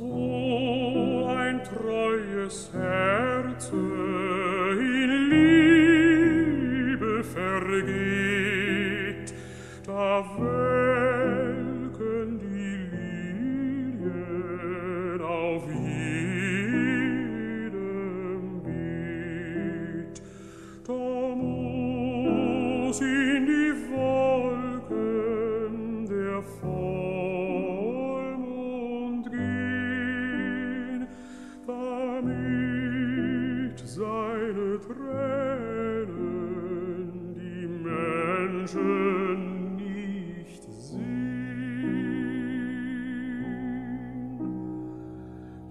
so ein treues in Liebe vergeht, da welken die Lilien auf jedem Beet. Da muss in die Wolken der Feuer Tränen die Menschen nicht sehen.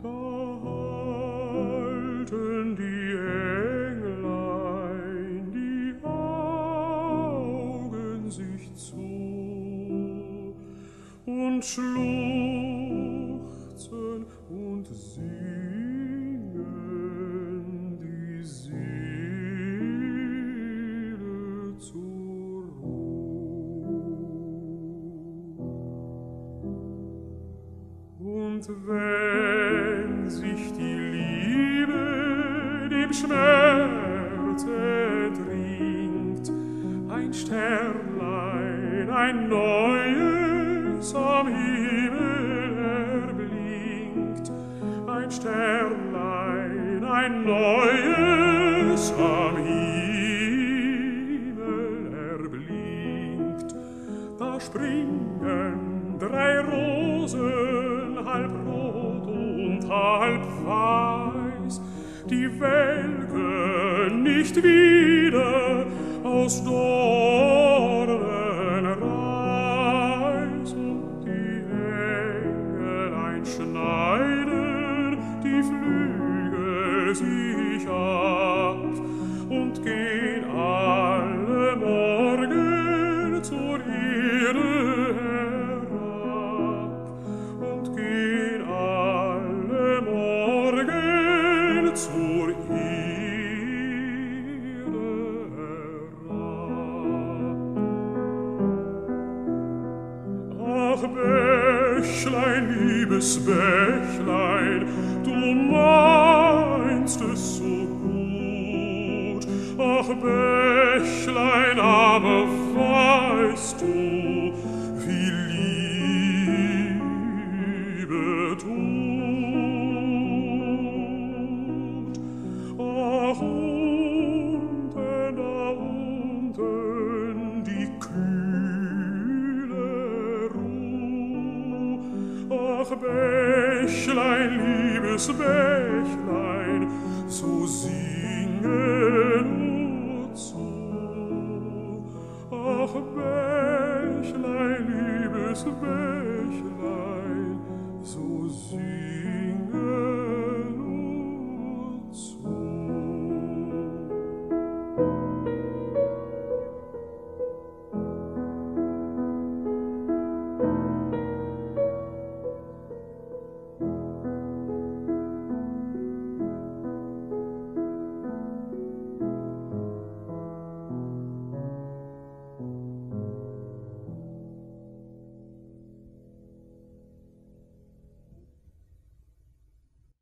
Da halten die Englein die Augen sich zu und schluchzen und singen Wenn sich die Liebe dem Schmerz ertrinkt, ein Sternlein, ein neues am Himmel erblinkt, ein Sternlein, ein neues am Himmel erblinkt, da springen drei Rosen, halb weiß, die welken nicht wieder aus Dornenreis und die Engelein schneiden die Flügel sich ab Bächlein, liebes Bächlein, du meinst es so gut. Ach Bächlein, aber weißt du, ach Bächlein, liebes Bächlein, so singen nur zu. Ach Bächlein, liebes Bächlein, so singen